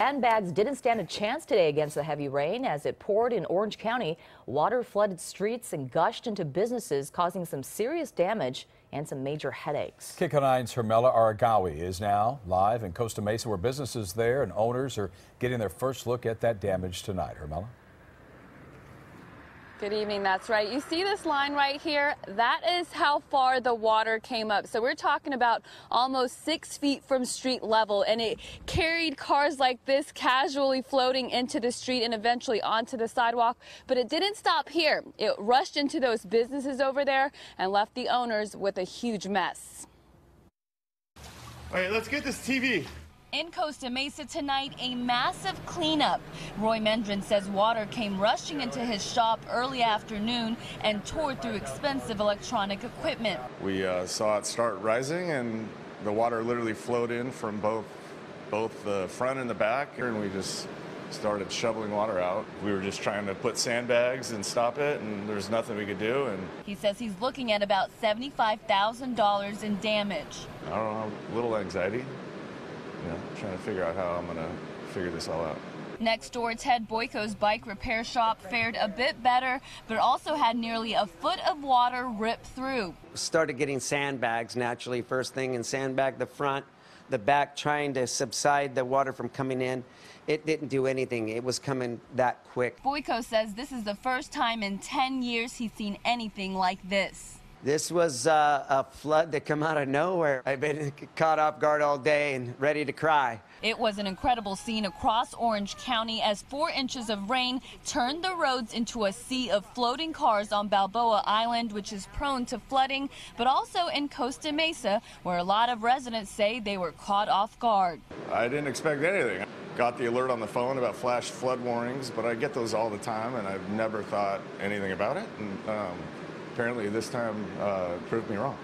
Sandbags didn't stand a chance today against the heavy rain as it poured in Orange County. Water flooded streets and gushed into businesses, causing some serious damage and some major headaches. 9's Hermela Aragawi is now live in Costa Mesa where businesses there and owners are getting their first look at that damage tonight. Hermela? Good evening. That's right. You see this line right here? That is how far the water came up. So we're talking about almost six feet from street level, and it carried cars like this casually floating into the street and eventually onto the sidewalk. But it didn't stop here. It rushed into those businesses over there and left the owners with a huge mess. All right, let's get this TV. In Costa Mesa tonight, a massive cleanup. Roy Mendrin says water came rushing into his shop early afternoon and tore through expensive electronic equipment. We uh, saw it start rising, and the water literally flowed in from both both the front and the back, and we just started shoveling water out. We were just trying to put sandbags and stop it, and there's nothing we could do. And he says he's looking at about $75,000 in damage. I don't know, a little anxiety you know, trying to figure out how I'm going to figure this all out. Next door, Ted Boyko's bike repair shop fared a bit better, but also had nearly a foot of water rip through. Started getting sandbags naturally, first thing, and sandbag the front, the back, trying to subside the water from coming in. It didn't do anything. It was coming that quick. Boyko says this is the first time in 10 years he's seen anything like this. This was uh, a flood that came out of nowhere. I've been caught off guard all day and ready to cry. It was an incredible scene across Orange County as four inches of rain turned the roads into a sea of floating cars on Balboa Island, which is prone to flooding, but also in Costa Mesa, where a lot of residents say they were caught off guard. I didn't expect anything. Got the alert on the phone about flash flood warnings, but I get those all the time, and I've never thought anything about it. And, um, apparently this time uh, proved me wrong.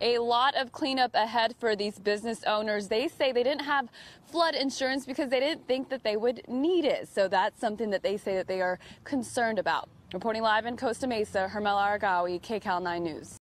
A lot of cleanup ahead for these business owners. They say they didn't have flood insurance because they didn't think that they would need it. So that's something that they say that they are concerned about. Reporting live in Costa Mesa, Hermela Aragawi, KCAL 9 News.